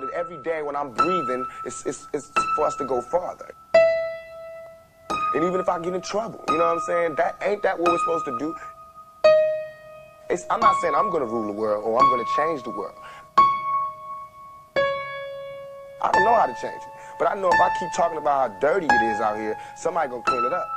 know that every day when I'm breathing, it's, it's, it's for us to go farther. And even if I get in trouble, you know what I'm saying? That ain't that what we're supposed to do. It's, I'm not saying I'm gonna rule the world or I'm gonna change the world. I don't know how to change it. But I know if I keep talking about how dirty it is out here, somebody gonna clean it up.